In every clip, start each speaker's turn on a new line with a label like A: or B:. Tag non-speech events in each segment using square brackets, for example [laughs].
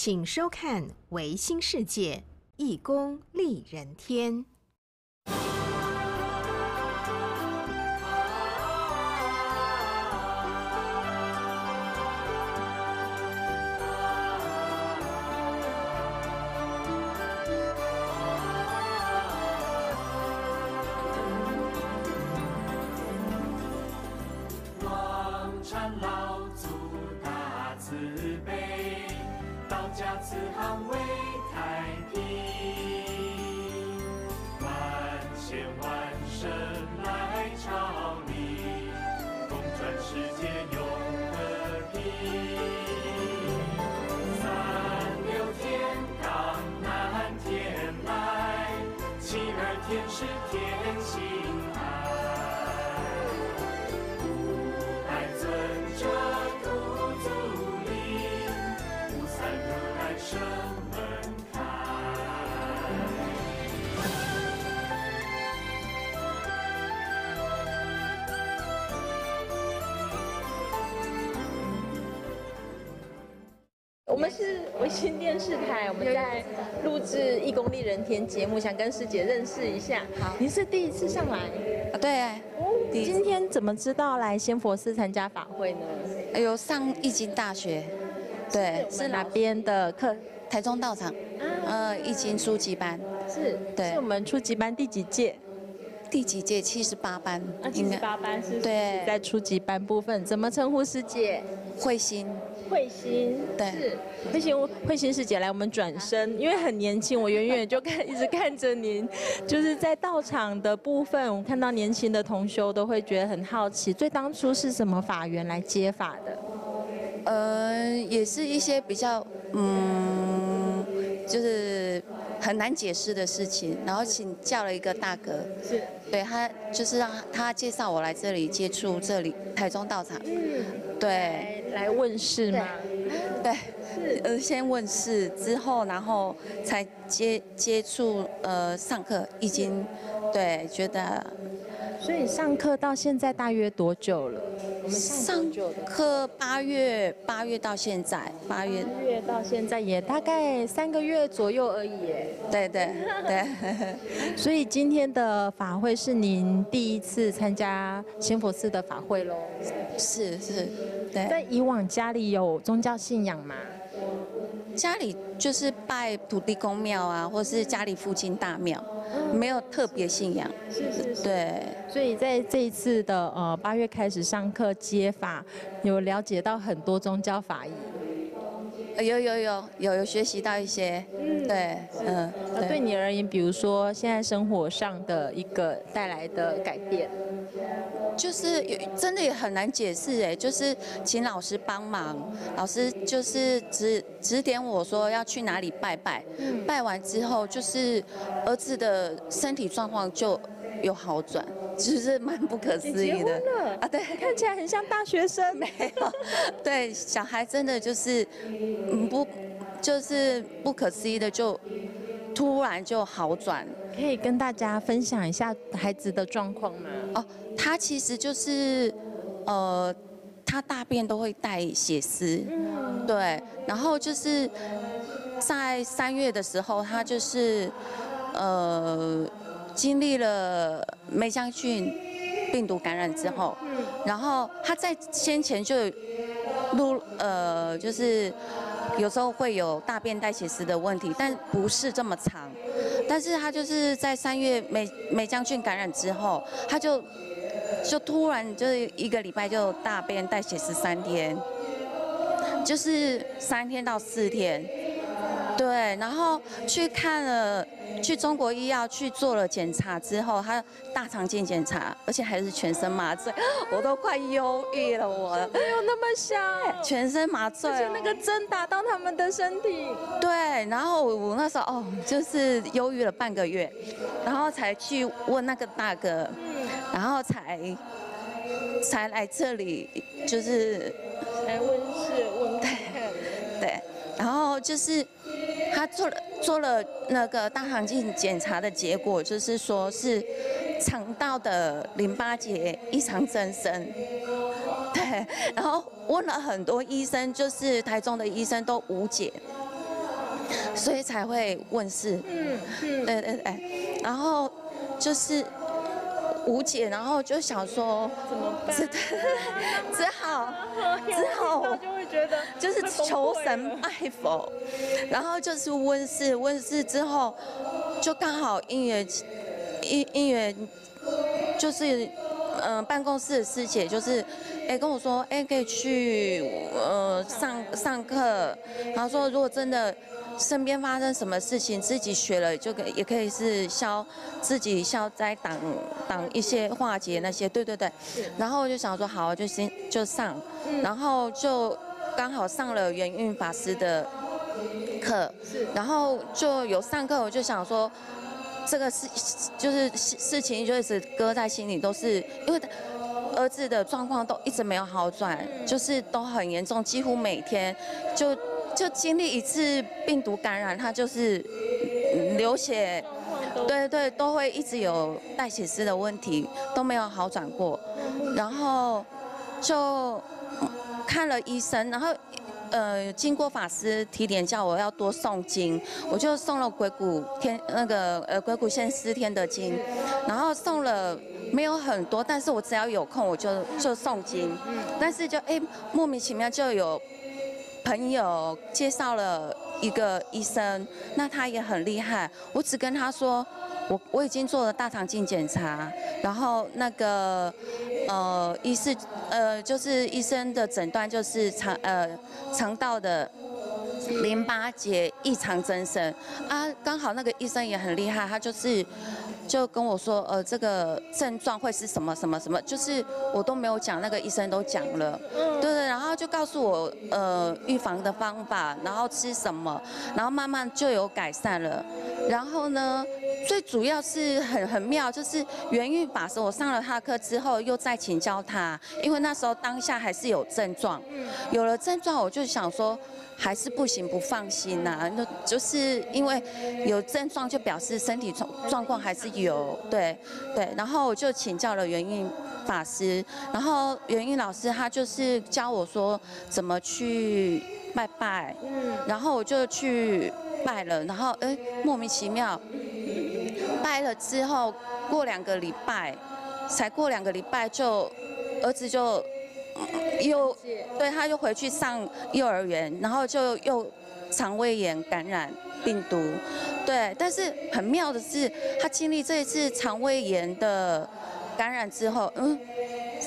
A: 请收看《维新世界义工利人天》。
B: 天是天
C: 们是维新电视台，我们在录制《义工利人田》节目，想跟师姐认识一下。好，您是第一次上来，
D: 啊，对，
C: 今天怎么知道来仙佛寺参加法会呢？
D: 哎呦上易经大学，对，
C: 是哪边的课？
D: 台中道场，呃，易经初级班，
C: 是，
D: 对
C: 是我们初级班第几届？
D: 第几届？七十八班，
C: 啊，七十八班是
D: 对
C: 在初级班部分，怎么称呼师姐？
D: 慧心，
C: 慧心，
D: 对。
C: 是慧心，慧心师姐来，我们转身，因为很年轻，我远远就看，一直看着您，[laughs] 就是在道场的部分，我看到年轻的同修都会觉得很好奇，最当初是什么法缘来接法的？
D: 呃，也是一些比较，嗯，就是很难解释的事情，然后请教了一个大哥，
C: 是，
D: 对他就是让他介绍我来这里接触这里台中道场，对。
C: 来问世吗？
D: 对，呃，先问世之后，然后才接接触呃上课，已经对觉得
C: 所以上课到现在大约多久了？我们
D: 上？课八月八月到现在八月，
C: 八月到现在也大概三个月左右而已耶。
D: 对对对，[laughs]
C: 所以今天的法会是您第一次参加仙佛寺的法会喽？
D: 是是，对，
C: 在以往家里有宗教信仰吗？
D: 家里就是拜土地公庙啊，或是家里附近大庙，没有特别信仰，
C: 是是是。
D: 对。
C: 所以在这一次的呃八月开始上课接法，有了解到很多宗教法义。
D: 呃有有有有有学习到一些，对，嗯，
C: 那对。你而言，比如说现在生活上的一个带来的改变，
D: 就是有真的也很难解释哎，就是请老师帮忙，老师就是指指点我说要去哪里拜拜，拜完之后就是儿子的身体状况就有好转，就是蛮不可思议的
C: 了
D: 啊，对。
C: 看起来很像大学生。[laughs]
D: 没有，对，小孩真的就是，嗯，不，就是不可思议的就突然就好转，
C: 可以跟大家分享一下孩子的状况吗？
D: 哦，他其实就是，呃，他大便都会带血丝，对，然后就是在三月的时候，他就是，呃，经历了梅香菌病毒感染之后，然后他在先前就录，呃，就是有时候会有大便带血丝的问题，但不是这么长。但是他就是在三月梅梅将军感染之后，他就就突然就是一个礼拜就大便带血丝三天，就是三天到四天，对，然后去看了去中国医药去做了检查之后，他大肠镜检查，而且还是全身麻醉，[gasps] 我都快忧郁了，我。
C: 没有那么小，
D: 全身麻醉、哦，
C: 而且那个针打到他们的身体。
D: 对，然后我我那时候哦，就是忧郁了半个月，然后才去问那个大哥，然后才才来这里，就是
C: 来温室问看看，
D: 对，然后就是他做了做了那个大肠镜检查的结果，就是说是肠道的淋巴结异常增生。[laughs] 对，然后问了很多医生，就是台中的医生都无解，所以才会问世。
C: 嗯嗯，
D: 对对对，然后就是无解，然后就想说，
C: 怎么办？
D: 只 [laughs] 只好只好
C: 听到就会觉得
D: 就是求神拜佛，然后就是问世，问世之后就刚好应援应应援就是嗯、呃办公室的师姐就是。哎，跟我说，哎，可以去呃上上课，然后说如果真的身边发生什么事情，自己学了就可以也可以是消自己消灾挡挡一些化解那些，对对对。然后我就想说，好，就先就上，然后就刚好上了元运法师的课，然后就有上课，我就想说。这个事就是事事情就一直搁在心里，都是因为儿子的状况都一直没有好转，就是都很严重，几乎每天就就经历一次病毒感染，他就是流血，对对，都会一直有带血丝的问题，都没有好转过，然后就看了医生，然后。呃，经过法师提点，叫我要多诵经，我就诵了鬼谷天那个呃鬼谷县四天的经，然后诵了没有很多，但是我只要有空我就就诵经，但是就哎莫名其妙就有朋友介绍了一个医生，那他也很厉害，我只跟他说。我我已经做了大肠镜检查，然后那个呃医师呃就是医生的诊断就是肠呃肠道的淋巴结异常增生啊，刚好那个医生也很厉害，他就是就跟我说呃这个症状会是什么什么什么，就是我都没有讲，那个医生都讲了，对对，然后就告诉我呃预防的方法，然后吃什么，然后慢慢就有改善了，然后呢。最主要是很很妙，就是元玉法师，我上了他的课之后，又再请教他，因为那时候当下还是有症状，有了症状，我就想说还是不行，不放心呐、那就是因为有症状，就表示身体状状况还是有，对对，然后我就请教了元运法师，然后元运老师他就是教我说怎么去拜拜，然后我就去拜了，然后哎莫名其妙。拜了之后，过两个礼拜，才过两个礼拜就儿子就又对他又回去上幼儿园，然后就又肠胃炎感染病毒，对，但是很妙的是，他经历这一次肠胃炎的感染之后，嗯。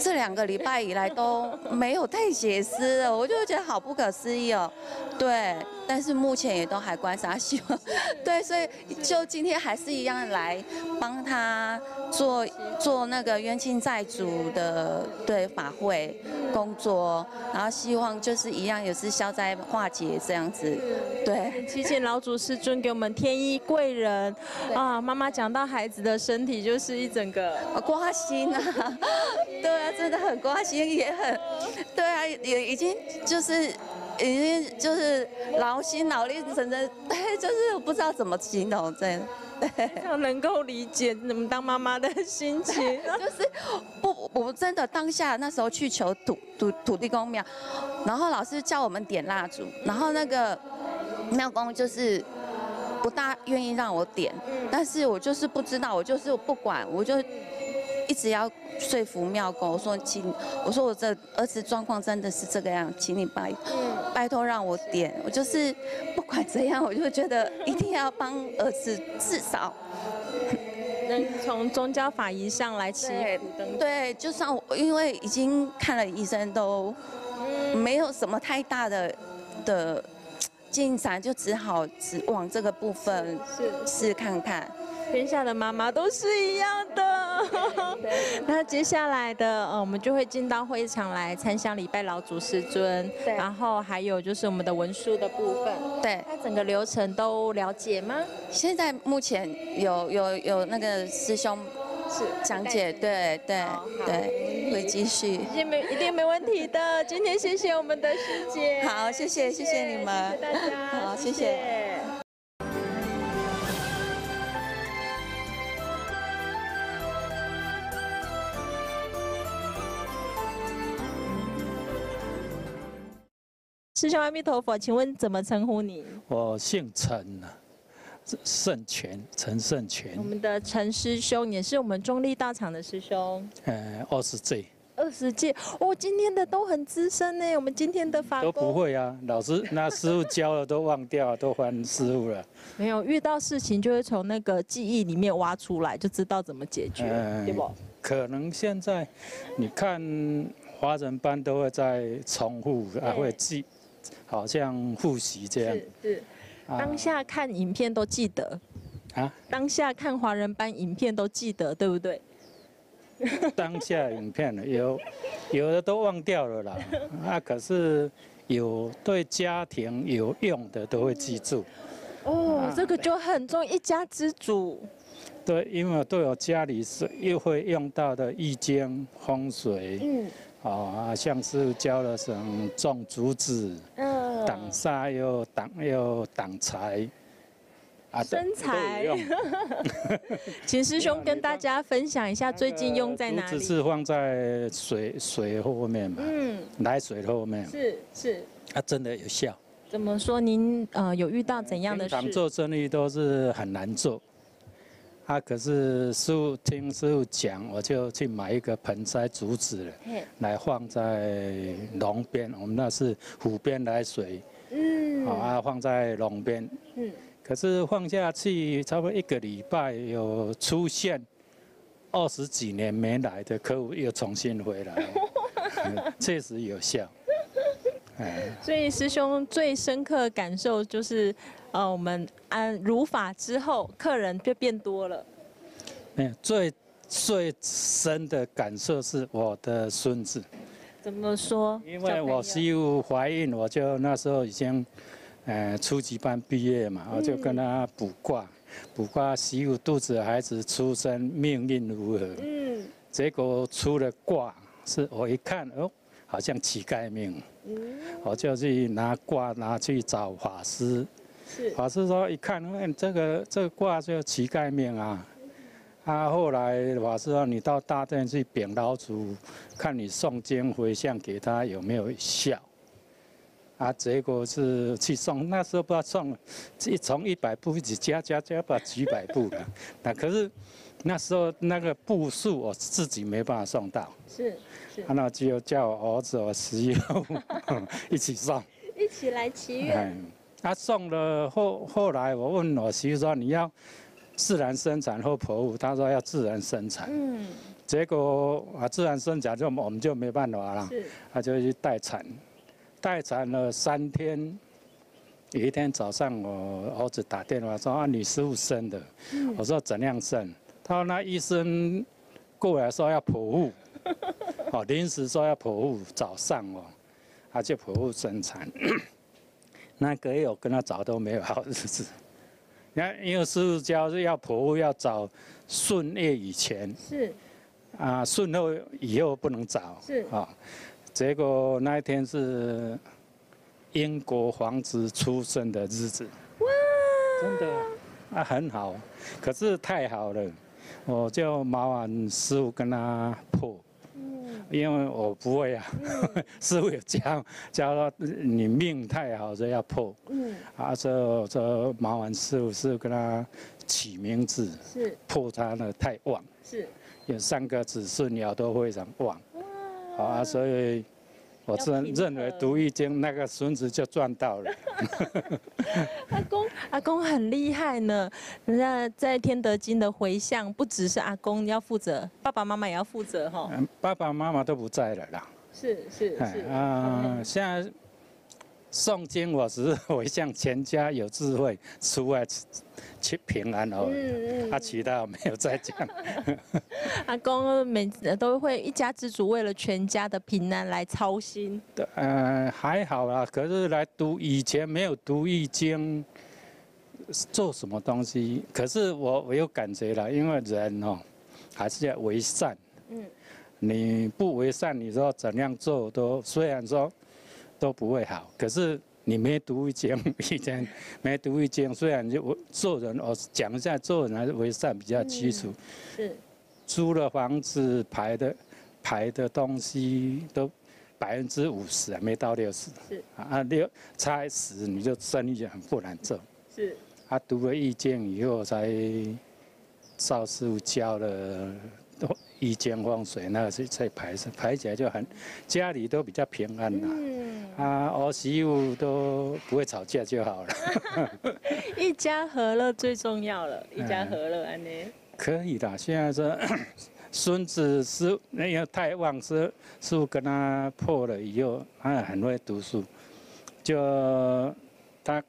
D: 这两个礼拜以来都没有带血丝了，我就觉得好不可思议哦。对，但是目前也都还观察，希望对，所以就今天还是一样来帮他做做那个冤亲债主的对法会工作，然后希望就是一样也是消灾化解这样子，对。
C: 祈请老祖师尊给我们天衣贵人啊！妈妈讲到孩子的身体，就是一整个
D: 挂心啊，[laughs] 对啊，真的很挂心，也很，对啊，也已经就是已经就是劳心劳力，真的，对，就是我不知道怎么形容，真的。对，
C: 非常能够理解你们当妈妈的心情。[laughs]
D: 就是不，我真的当下那时候去求土土土地公庙，然后老师叫我们点蜡烛，然后那个庙公就是不大愿意让我点，但是我就是不知道，我就是不管，我就一直要说服妙公，我说请，我说我这儿子状况真的是这个样，请你拜拜托让我点，我就是不管怎样，我就觉得一定要帮儿子至少。
C: 能从宗教法仪上来祈
D: 对就算我因为已经看了医生，都没有什么太大的的进展，就只好只往这个部分
C: 是
D: 试看看。
C: 天下的妈妈都是一样的。[laughs] 那接下来的，呃，我们就会进到会场来参香礼拜老祖师尊，
D: 对
C: 然后还有就是我们的文书的部分。
D: 对，
C: 那整个流程都了解吗？
D: 现在目前有有有那个师兄
C: 是
D: 讲解，对对对，会继续。
C: 一定没一定没问题的。[laughs] 今天谢谢我们的师姐。
D: 好，谢谢谢谢你们
C: 谢谢大家。
D: 好谢谢
C: 师兄阿弥陀佛，请问怎么称呼你？
E: 我姓陈啊，圣权，陈圣权
C: 我，们的陈师兄也是我们中立大厂的师兄，
E: 呃，二十岁
C: 二十届哦，今天的都很资深呢。我们今天的法
E: 都不会啊，老师那师傅教了都忘掉，[laughs] 都还师傅了。
C: 没有遇到事情就会从那个记忆里面挖出来，就知道怎么解决，
E: 哎
C: 对不？
E: 可能现在你看华人班都会在重复，还会记，好像复习这样。
C: 是是，
E: 啊
C: 当下看影片都记得，
E: 啊，
C: 当下看华人班影片都记得，对不对？[laughs] [laughs]
E: 当下影片了有有的都忘掉了啦，[laughs] 啊，可是有对家庭有用的都会记住。
C: 哦，这个就很重要，一家之主。
E: 对，因为都有家里是又会用到的易经、风水，
C: 嗯
E: 哦啊，像是教了什么种竹子、
C: 嗯，
E: 挡沙又挡又挡财，啊，都
C: 生财
E: 都有用 [laughs]
C: 请师兄跟大家分享一下最近用在哪里？[laughs]
E: 竹子是放在水水后面嘛，
C: 嗯，
E: 来水后面，
C: 是是，
E: 啊，真的有效。
C: 怎么说？您呃有遇到怎样的事？
E: 平常做生意都是很难做，啊，可是师傅听师傅讲，我就去买一个盆栽竹子了，来放在龙边，我们那是湖边来水，
C: 嗯。
E: 好啊，放在龙边。
C: 嗯，
E: 可是放下去差不多一个礼拜，有出现二十几年没来的客户又重新回来，嗯 [laughs] 确实有效。哎，
C: 所以师兄最深刻感受就是，呃，我们按如法之后，客人就变多了。
E: 没有最最深的感受是我的孙子，
C: 怎么说？
E: 因为我媳妇怀孕，我就那时候已经，呃，初级班毕业嘛，我就跟她卜卦，卜卦媳妇肚子的孩子出生命运如何，
C: 嗯
E: 结果出了卦，是我一看哦，好像乞丐命，
C: 嗯，
E: 我就去拿卦拿去找法师，
C: 是
E: 法师说一看，嗯，这个这个卦就乞丐命啊。啊，后来法师说你到大殿去禀老祖，看你诵经回向给他有没有效。啊，结果是去送，那时候不知道送了，一从一百步一直加加加，把几百步了。[laughs] 那可是那时候那个步数我自己没办法送到，
C: 是是
E: 啊，那就叫我儿子、我媳妇 [laughs] 一起送。[laughs]
C: 一起来祈
E: 哎
C: 愿。，
E: 他送了后后来我问我媳妇说你要自然生产或剖腹，她说要自然生产，
C: 嗯，
E: 结果啊自然生产就我们就没办法了，
C: 是。
E: 他就去待产，待产了三天，有一天早上我儿子打电话说啊你师傅生的，我说怎样生？他说那医生过来说要剖腹，[laughs] 哦临时说要剖腹，早上哦，他就剖腹生产。那个月我跟他找都没有好日子。你看，因为师傅教是要剖腹要找顺月以前
C: 是
E: 啊，顺后以后不能找。
C: 是
E: 啊、结果那一天是英国皇子出生的日子。哇！真的啊，很好，可是太好了，我就麻烦师傅跟他破。因为我不会啊，[laughs] 师傅有教教说你命太好，所以要破。
C: 嗯。
E: 啊，这这麻烦师傅是跟他起名字，
C: 是。
E: 破他呢太旺，
C: 是。
E: 有三个子孙鸟都非常旺。啊，所以我
C: 要
E: 认为读易经那个孙子就赚到了。[laughs]
C: 阿公，阿公很厉害呢。人家在天德经的回向，不只是阿公要负责，爸爸妈妈也要负责哈。
E: 嗯爸爸妈妈都不在了啦。
C: 是是
E: 哎
C: 是
E: 啊，现在诵经我只是回向全家有智慧，出外去平安而已。
C: 嗯
E: 他其他我没有再讲。[laughs]
C: 阿公每都会一家之主为了全家的平安来操心。
E: 对，呃，还好啦。可是来读以前没有读易经，做什么东西？可是我我有感觉了，因为人哦，还是要为善。
C: 嗯，
E: 你不为善，你说怎样做都虽然说都不会好，可是你没读一经，以前没读一经，虽然就我做人，我讲一下做人还是为善比较基础。
C: 是
E: 租了房子排的排的东西都百分之五十啊，没到六十。
C: 是
E: 啊，六差十你就生意就很不难做。
C: 是
E: 他读了易经以后，才赵师傅教了易经风水，那个是在排排起来就很家里都比较平安啦。
C: 嗯，
E: 啊，儿媳妇都不会吵架就好了。[laughs]
C: 一家和乐最重要了，[laughs] 一家和乐安呢。
E: 可以的，现在这 [coughs] 孙子是那个太旺，师师傅跟他破了以后，他很会读书，就他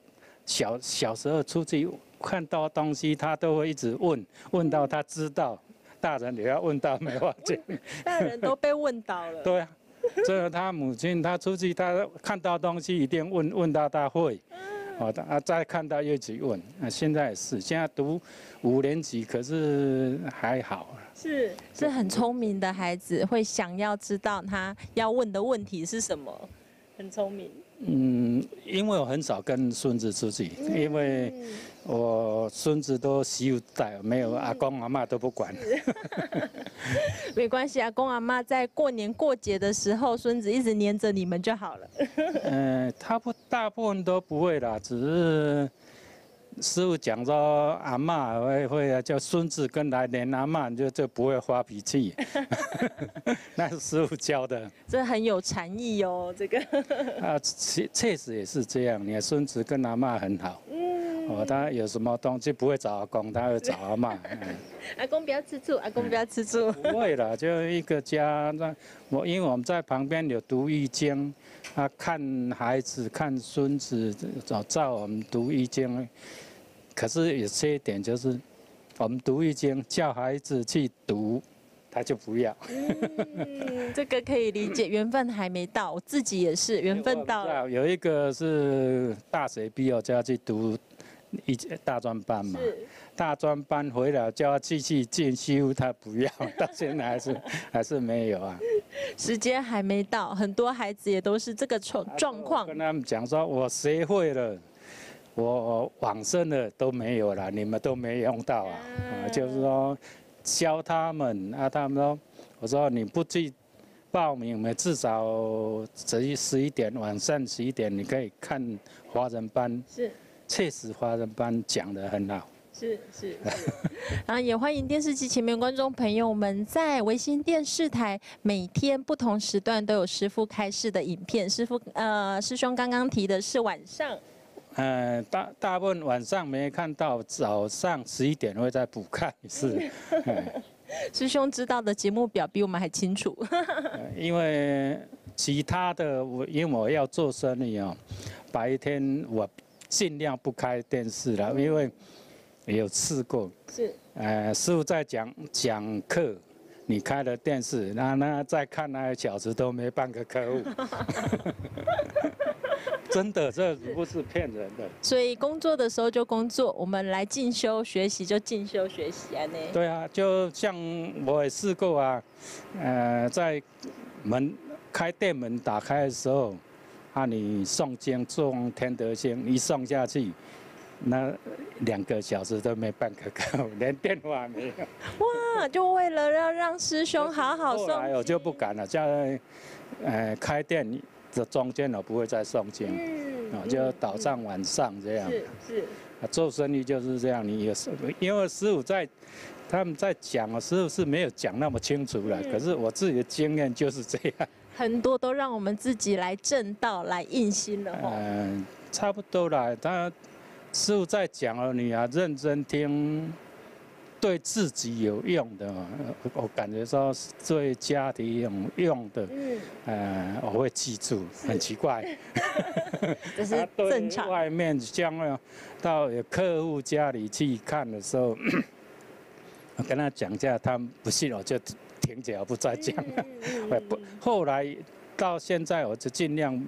E: 小小时候出去看到东西，他都会一直问，问到他知道，大人也要问到没话 [laughs] 讲。
C: 大人都被问到了。[laughs]
E: 对啊，这他母亲他出去，他看到东西一定问问到大会，哦，啊再看到又去问，啊现在也是，现在读五年级，可是还好。
C: 是是很聪明的孩子，会想要知道他要问的问题是什么，很聪明。
E: 嗯，因为我很少跟孙子出去，因为我孙子都媳妇带，没有阿公阿妈都不管。[laughs]
C: 没关系，阿公阿妈在过年过节的时候，孙子一直黏着你们就好了。
E: 嗯，他不大部分都不会啦，只是师傅讲说阿妈会会啊，叫孙子跟来连阿妈就就不会发脾气，[laughs] 那是师傅教的
C: 这很有禅意哦，这个。
E: 啊，确确实也是这样。你的孙子跟阿妈很好，哦，他有什么东西不会找阿公，他会找阿妈。嗯 [laughs]
C: 阿公不要吃醋，阿公不要吃醋。
E: 不会啦，就一个家。那我因为我们在旁边有读易经，啊，看孩子、看孙子，照照我们读易经。可是有缺点就是，我们读易经叫孩子去读，他就不要。
C: 嗯，这个可以理解，缘分还没到，我自己也是缘分到了。
E: 有一个是大学毕业就要去读一大专班嘛，大专班回来叫他继续进修，他不要，[laughs] 到现在还是还是没有啊。
C: 时间还没到，很多孩子也都是这个状状况。
E: 跟他们讲说，我学会了，我往生了都没有了，你们都没用到啊。啊，就是说教他们啊，他们说，我说你不去报名，我们至少十一十一点晚上十一点，你可以看华人班，
C: 是
E: 确实华人班讲得很好。
C: 是是是，[laughs] 然后也欢迎电视机前面观众朋友们，在维新电视台每天不同时段都有师傅开示的影片。师傅呃，师兄刚刚提的是晚上，
E: 呃，大大部分晚上没看到，早上十一点会再补看一次。哎 [laughs]
C: 师兄知道的节目表比我们还清楚。
E: 呃 [laughs] 因为其他的我因为我要做生意哦，白天我尽量不开电视了，因为有试过，
C: 是
E: 呃，师傅在讲讲课，你开了电视，那那再看那个小时都没半个客户，[laughs] 真的，这不是骗人的。
C: 所以工作的时候就工作，我们来进修学习就进修学习啊呢。
E: 对啊，就像我也试过啊，呃，在门开店门打开的时候，啊，你诵经诵天德经，一送下去，那两个小时都没半个够，连电话没有。
C: 哇，就为了要让师兄好好
E: 后来
C: 诵
E: 我就不敢了，在呃开店的中间我不会再诵经，
C: 嗯
E: 啊，就早上晚上这样。
C: 是是，
E: 啊，做生意就是这样，你有时因为师傅在他们在讲啊，师傅是没有讲那么清楚了，可是我自己的经验就是这样。
C: 很多都让我们自己来正道来印心了哦。
E: 嗯，差不多啦。他师傅在讲了，你要认真听，对自己有用的，呃我感觉说是对家庭有用的，
C: 嗯，
E: 呃，我会记住。很奇怪，[laughs]
C: 这是正常。
E: 外面将要到有客户家里去看的时候，[coughs] 我跟他讲价，他不信，我就停止，我不再讲 [laughs] 了。后来到现在，我就尽量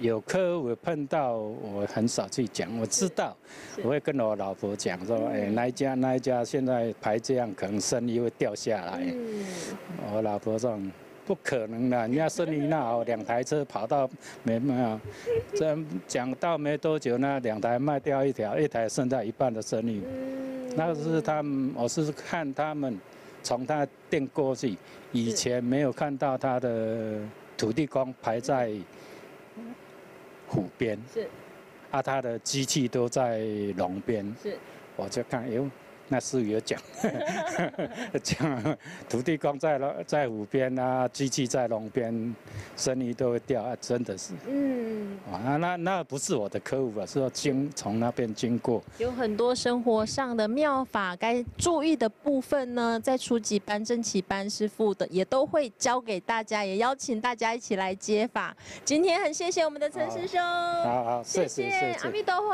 E: 有客户碰到，我很少去讲。我知道，我会跟我老婆讲说，哎，那一家那一家现在排这样，可能生意会掉下来。
C: 嗯，
E: 我老婆说。不可能的，人家生意那好，两台车跑到没没有，这讲到没多久呢，两台卖掉一条，一台剩下一半的生意。
C: 嗯
E: 那是他们，我是看他们从他店过去，以前没有看到他的土地公排在湖边，
C: 是。
E: 啊，他的机器都在龙边，
C: 是，
E: 我就看，哎呦，那师傅有讲，[laughs] 讲土地公在龙在湖边啊，机器在龙边，生意都会掉啊，真的是。
C: 嗯，
E: 啊，那那不是我的客户啊，是要经从那边经过。
C: 有很多生活上的妙法，该注意的部分呢，在初级班、正期班师傅的也都会教给大家，也邀请大家一起来接法。今天很谢谢我们的陈师兄，
E: 好好，谢谢谢谢。
C: 阿弥陀佛。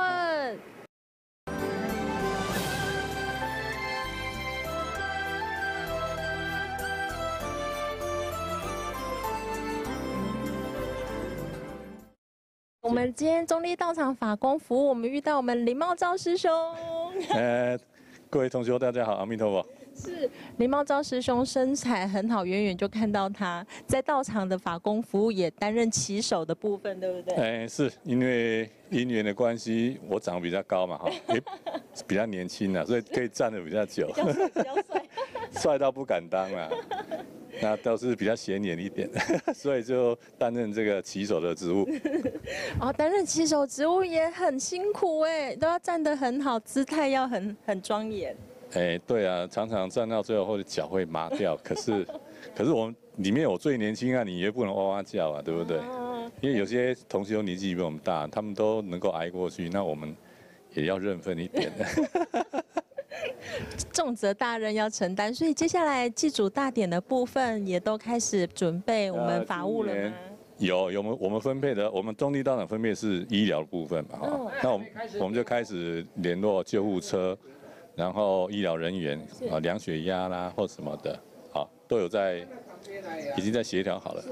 C: 我们今天中立道场法工服务，我们遇到我们林茂昭师兄。[laughs]
F: 呃，各位同学大家好，阿弥陀佛。
C: 是林茂昭师兄身材很好，远远就看到他在道场的法工服务也担任旗手的部分，对不对？
F: 哎，是因为姻缘的关系，我长得比较高嘛，哈，也比较年轻啊，所以可以站得比较久。[laughs]
C: 比较帅，比较帅。[laughs]
F: 帅到不敢当啊，那倒是比较显眼一点，[laughs] 所以就担任这个旗手的职务。[laughs]
C: 哦，担任旗手职务也很辛苦哎，都要站得很好，姿态要很很庄严。
F: 哎，对啊，常常站到最后或者脚会麻掉，可是可是我们里面我最年轻啊，你也不能哇哇叫啊，对不对？因为有些同学年纪比我们大，他们都能够挨过去，那我们也要认份一点。[laughs] [laughs]
C: 重责大任要承担，所以接下来祭祖大典的部分也都开始准备我们法务了吗？
F: 有有，我们我们分配的，我们中立道场分配是医疗部分嘛，哈，那我们我们就开始联络救护车，然后医疗人员啊，量血压啦或什么的，好，都有在，已经在协调好了。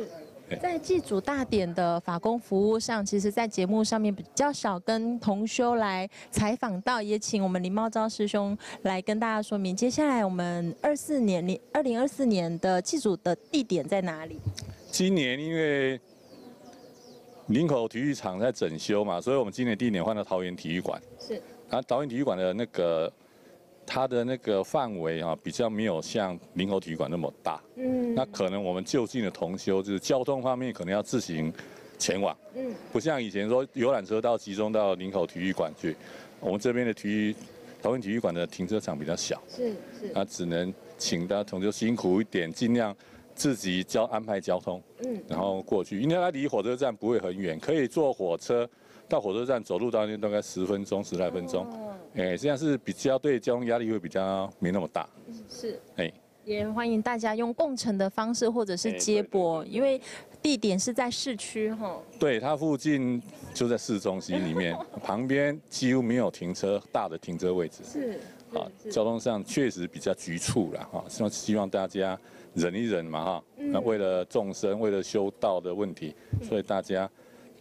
C: 在祭祖大典的法工服务上，其实，在节目上面比较少跟同修来采访到，也请我们林茂昭师兄来跟大家说明。接下来我们二四年，零二零二四年的祭祖的地点在哪里？
F: 今年因为林口体育场在整修嘛，所以我们今年地点换到桃园体育馆。
C: 是。
F: 啊，桃园体育馆的那个。它的那个范围啊，比较没有像林口体育馆那么大。嗯。那可能我们就近的同修，就是交通方面可能要自行前往。嗯。不像以前说游览车到集中到林口体育馆去，我们这边的体育桃园体育馆的停车场比较小。
C: 是是。
F: 那只能请大家同修辛苦一点，尽量自己交安排交通。嗯。然后过去，因为它离火车站不会很远，可以坐火车到火车站，走路到那大概十分钟十来分钟。哎，这样是比较对交通压力会比较没那么大。
C: 是。哎，也欢迎大家用共乘的方式或者是接驳，因为地点是在市区哈。
F: 对，它附近就在市中心里面，[laughs] 旁边几乎没有停车大的停车位置。
C: 是。
F: 啊，交通上确实比较局促了哈，希望希望大家忍一忍嘛哈。那为了众生，为了修道的问题，所以大家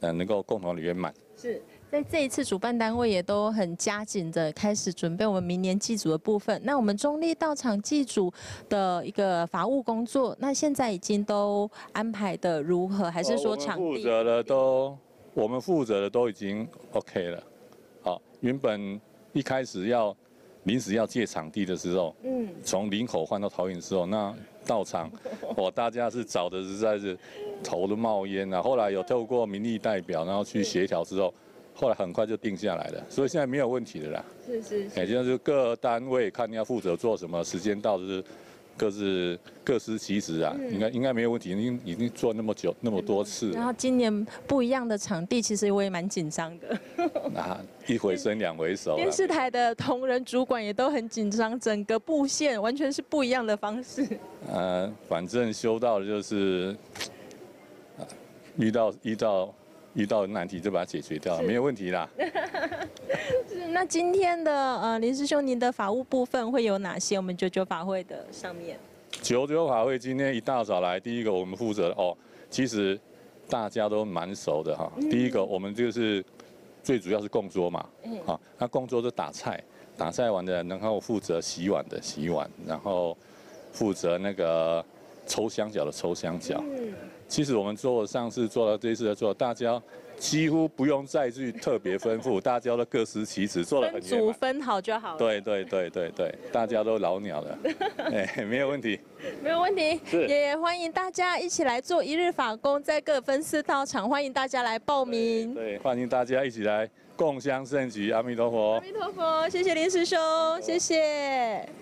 F: 呃能够共同圆满。
C: 是。在这一次，主办单位也都很加紧的开始准备我们明年祭祖的部分。那我们中立道场祭祖的一个法务工作，那现在已经都安排的如何？还是说场地？
F: 负责的都，我们负责的都已经 OK 了。好，原本一开始要临时要借场地的时候，嗯，从林口换到桃园之后，那道场，我，[laughs] 大家是找的实在是头都冒烟啊。后来有透过民意代表，然后去协调之后。后来很快就定下来了，所以现在没有问题的啦。
C: 是是。
F: 哎，现在是各单位看你要负责做什么，时间到就是各自各司其职啊，应该应该没有问题，已经已经做那么久那么多次。
C: 然后今年不一样的场地，其实我也蛮紧张的。[laughs]
F: 啊，一回生两回熟。
C: 电视台的同仁主管也都很紧张，整个布线完全是不一样的方式。
F: 呃，反正修到的就是，遇到遇到。遇到难题就把它解决掉，没有问题啦。[laughs]
C: 是，那今天的呃林师兄，您的法务部分会有哪些？我们九九法会的上面。
F: 九九法会今天一大早来，第一个我们负责哦，其实大家都蛮熟的哈。第一个我们就是最主要是供桌嘛，啊，那供桌就打菜，打菜完的，然后负责洗碗的洗碗，然后负责那个抽香脚的抽香脚，其实我们做上次做到这一次的做，大家几乎不用再去特别吩咐，[laughs] 大家都各司其职，做
C: 了
F: 很圆满。
C: 组分好就好了。
F: 对对对对对，大家都老鸟了，[laughs] 哎，没有问题。
C: 没有问题，也欢迎大家一起来做一日法工，在各分寺道场，欢迎大家来报名。
F: 对，欢迎大家一起来共襄盛举，阿弥陀佛
C: 阿。弥陀佛，谢谢林师兄，谢谢。